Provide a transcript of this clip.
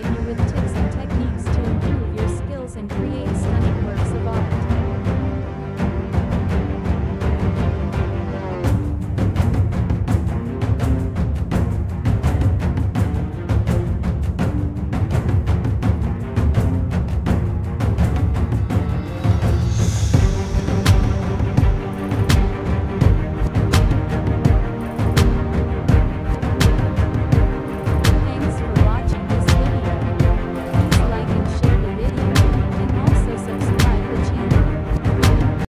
life.